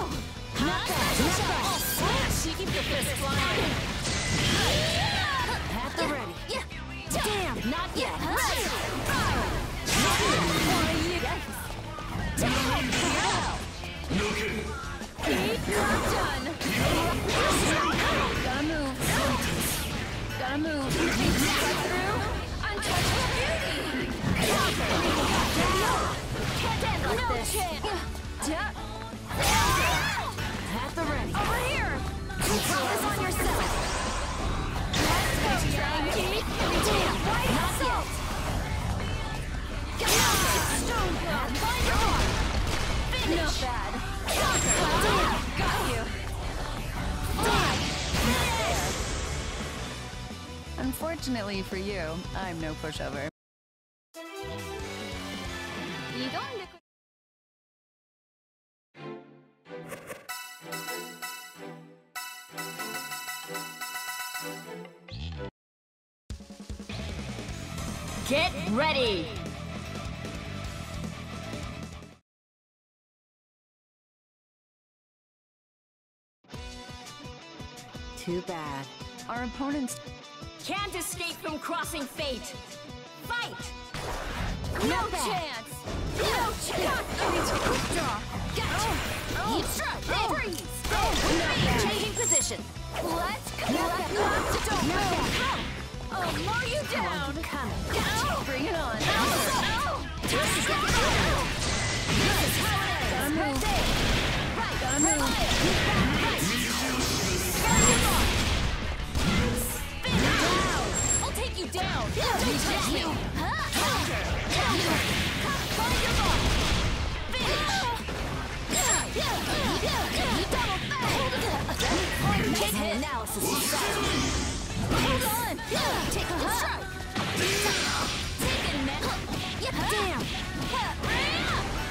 Not bad, not bad. She keep your fist flying. At the ready. Damn, not yet. Done. Fortunately for you, I'm no pushover. Get ready! Too bad. Our opponents can't escape from crossing fate! Fight! No chance! No chance! Withdraw! Oh, gotcha! Deep strike! Freeze! Oh, oh. oh. Changing position! Let's go! Let's go! Come! I'll mow you down! Ow! Bring it on! Ow! This is how it is! Gotta move! Right! Gotta move! You down! Don't touch me! Counter! Counter! Find your ball! Finish! Take hit. Analysis is set. Hold on! Take a strike! Take it, man! Damn.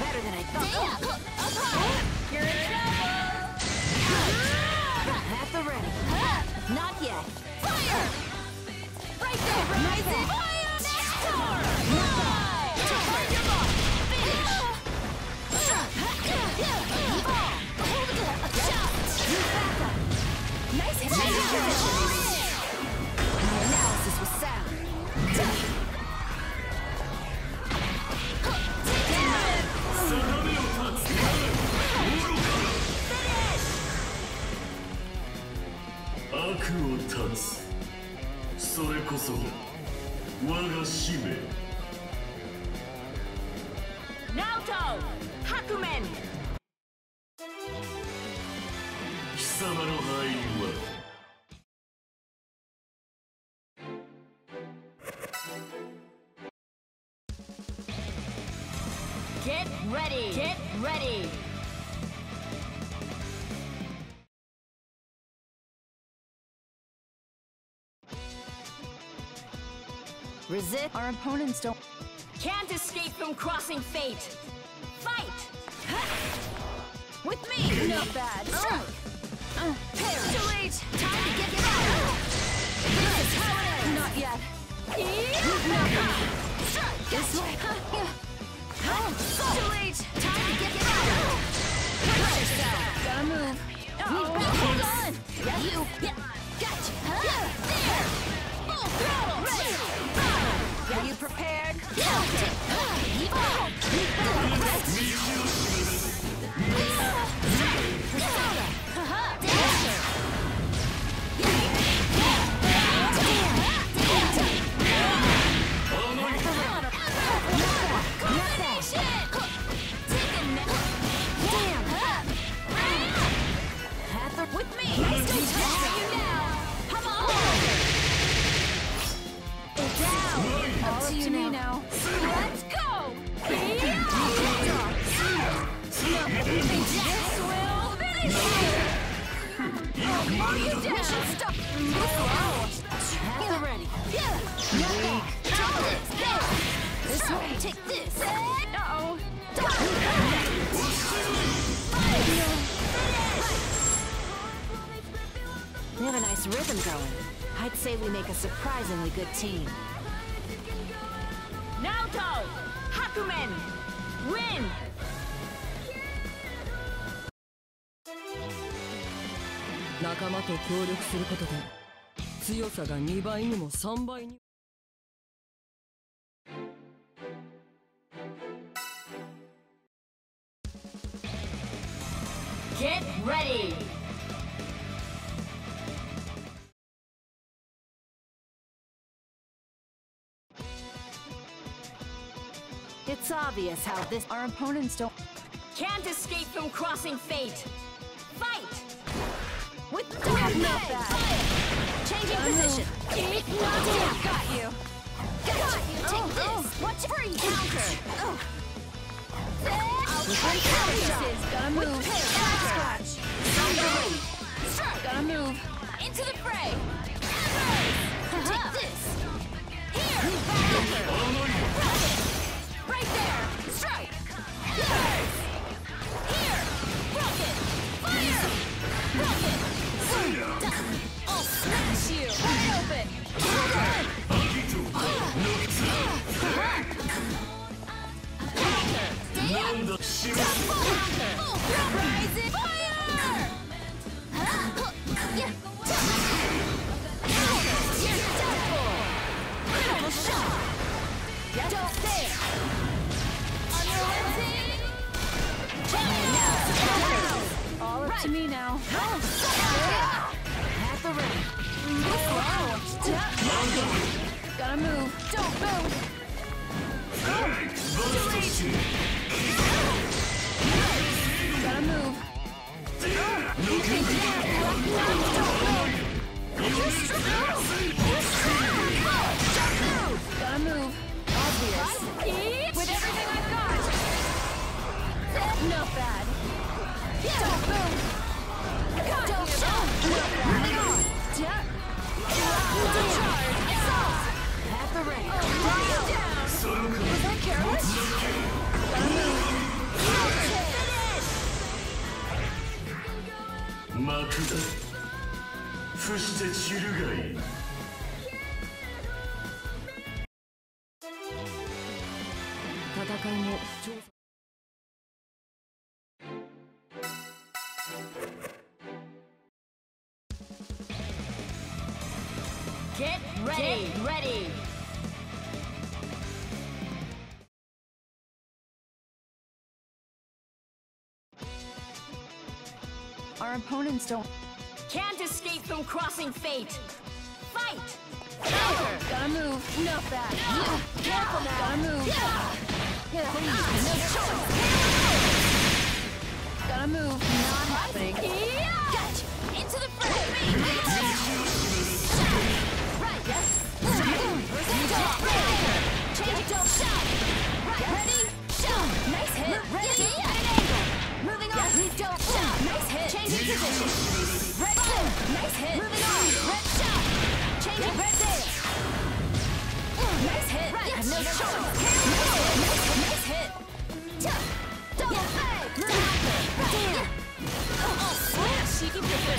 Better than I thought. You're in 悪を断つそれこそ我が使命 Naoto! Hakumen! 貴様の敗因は Get ready! Get ready! Resist. our opponents don't Can't escape from crossing fate! Fight! With me! Not bad. Strike! Uh, Too late! Time to get out! This is how it ends! Not yet. Strike! This way! Too late! Time to get out! Push yourself! Gotta move. Oh, hold on! You! Gotcha! There! Full throttle! Ready! Are you prepared? Up to you now. now. Let's go! This will finish you! I'll mow you down! Mission stuck At the ready. This way! Take this! Uh-oh! We have a nice rhythm going. I'd say we make a surprisingly good team. Naoto! Hakumen! Win! 仲間と協力することで強さが2倍にも3倍に Get ready! It's obvious how this Our opponents don't. Can't escape from crossing fate! Fight! with Not not bad. bad. Changing uh-huh. position. Keep Damn, got you. Got you. Oh, Take Oh, oh. this. Watch free. Counter. Oh. I'll try counter. Gotta move. Gotta move. Don't move. Oh. Gotta move. You can get it. Don't move. You're strong. You're strong. だ伏して散るがいい戦いも調査 Get ready! Get ready! Opponents don't. Can't escape from crossing fate! Fight! Gotta move. Not bad. Careful now. Gotta move. Please, no choice. Gotta move. Not happening. Gotcha. Into the fray. Right. Yes.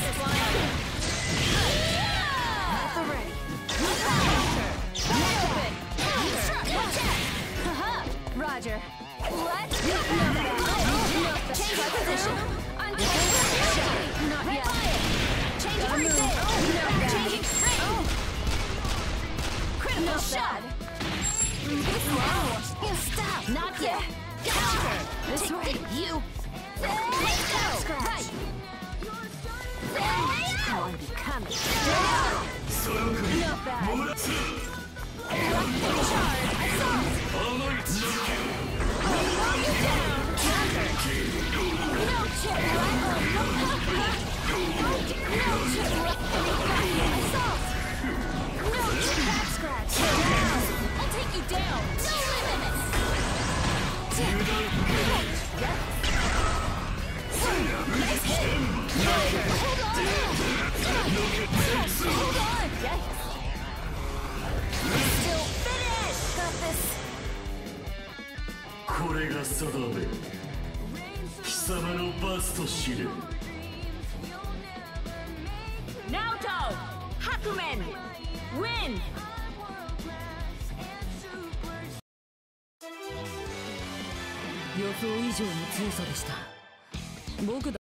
She No これが定め貴様の罰と知れ Naoto! Hakumen! Win! 予想以上の強さでした僕だ